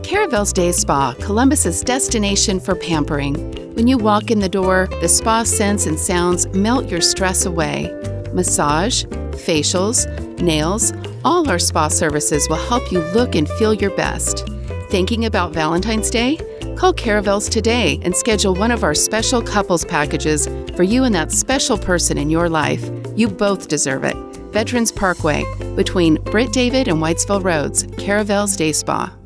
CaraVail's Day Spa, Columbus's destination for pampering. When you walk in the door, the spa scents and sounds melt your stress away. Massage, facials, nails, all our spa services will help you look and feel your best. Thinking about Valentine's Day? Call CaraVail's today and schedule one of our special couples packages for you and that special person in your life. You both deserve it. Veterans Parkway, between Britt David and Whitesville Roads, CaraVail's Day Spa.